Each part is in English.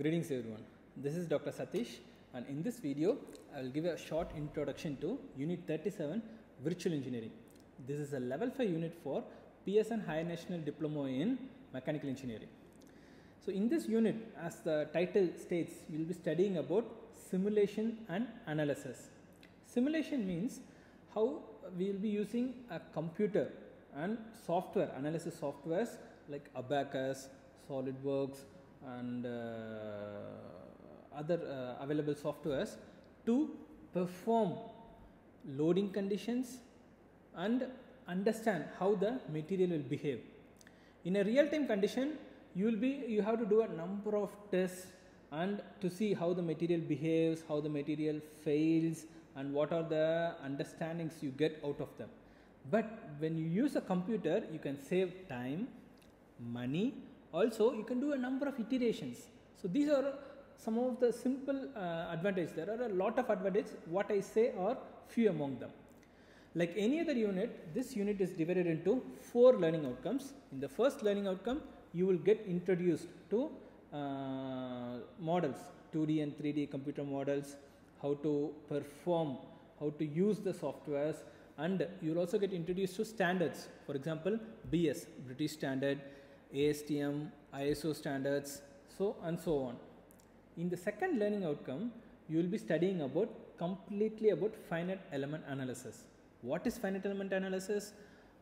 Greetings everyone. This is Dr. Sathish and in this video I will give a short introduction to Unit 37 Virtual Engineering. This is a level 5 unit for Pearson Higher National Diploma in Mechanical Engineering. So in this unit as the title states we will be studying about simulation and analysis. Simulation means how we will be using a computer and software analysis softwares like Abaqus, SolidWorks and uh, other uh, available softwares to perform loading conditions and understand how the material will behave. In a real time condition you will be you have to do a number of tests and to see how the material behaves, how the material fails and what are the understandings you get out of them. But when you use a computer you can save time, money also you can do a number of iterations. So these are some of the simple uh, advantages. There are a lot of advantages. What I say are few among them. Like any other unit, this unit is divided into four learning outcomes. In the first learning outcome, you will get introduced to uh, models, 2D and 3D computer models, how to perform, how to use the softwares, and you will also get introduced to standards. For example, BS, British Standard, ASTM, ISO standards, so and so on. In the second learning outcome, you will be studying about completely about finite element analysis. What is finite element analysis?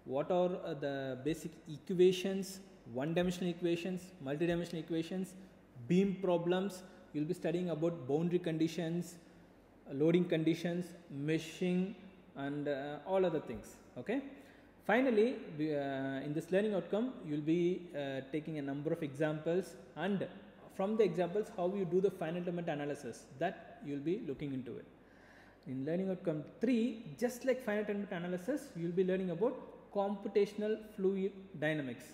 What are uh, the basic equations, one dimensional equations, multi-dimensional equations, beam problems. You will be studying about boundary conditions, loading conditions, meshing and uh, all other things. Okay. Finally, uh, in this learning outcome, you will be uh, taking a number of examples and from the examples how you do the finite element analysis that you will be looking into it. In learning outcome 3, just like finite element analysis, you will be learning about computational fluid dynamics.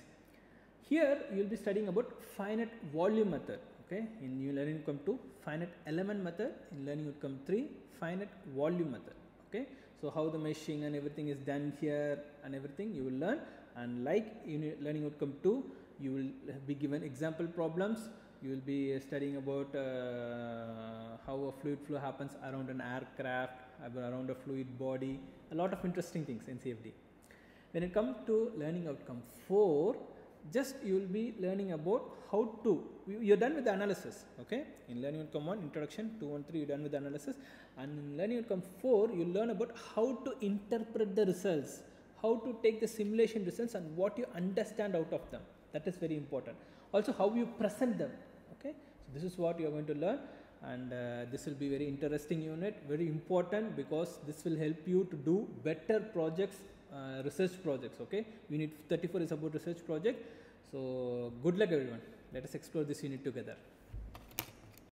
Here you will be studying about finite volume method. Okay, in new learning outcome 2, finite element method. In learning outcome 3, finite volume method. Okay, so how the meshing and everything is done here and everything you will learn. And like in learning outcome 2, you will be given example problems you will be studying about uh, how a fluid flow happens around an aircraft, around a fluid body, a lot of interesting things in CFD. When it comes to learning outcome 4, just you will be learning about how to, you are done with the analysis, okay. In learning outcome 1, introduction, 2 and 3 you are done with the analysis and in learning outcome 4, you learn about how to interpret the results, how to take the simulation results and what you understand out of them. That is very important. Also how you present them, okay? So this is what you are going to learn and uh, this will be very interesting unit very important because this will help you to do better projects uh, research projects okay? Unit 34 is about research project. So good luck everyone. Let us explore this unit together